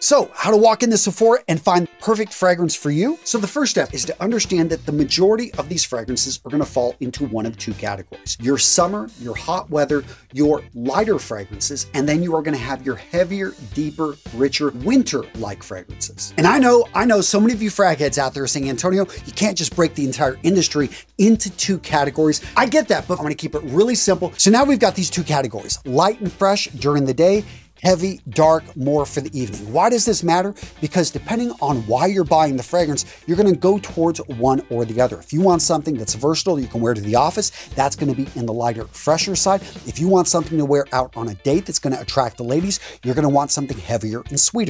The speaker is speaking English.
So, how to walk into Sephora and find perfect fragrance for you? So, the first step is to understand that the majority of these fragrances are going to fall into one of two categories your summer, your hot weather, your lighter fragrances, and then you are going to have your heavier, deeper, richer, winter like fragrances. And I know, I know so many of you frag heads out there saying, Antonio, you can't just break the entire industry into two categories. I get that, but I'm going to keep it really simple. So, now we've got these two categories light and fresh during the day heavy, dark, more for the evening. Why does this matter? Because depending on why you're buying the fragrance, you're gonna go towards one or the other. If you want something that's versatile, you can wear to the office, that's gonna be in the lighter, fresher side. If you want something to wear out on a date that's gonna attract the ladies, you're gonna want something heavier and sweeter.